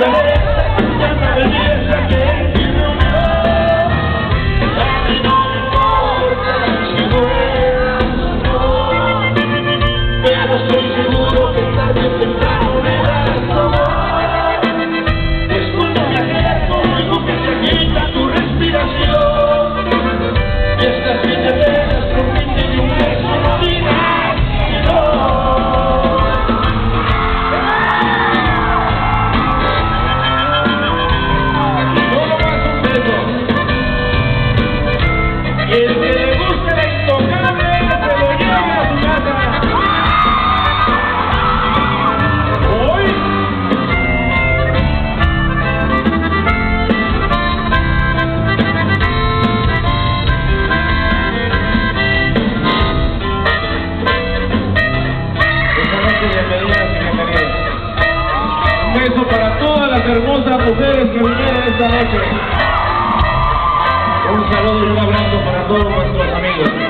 Thank you. y bienvenidas. Un beso para todas las hermosas mujeres que vinieron esta noche. Un saludo y un abrazo para todos nuestros amigos.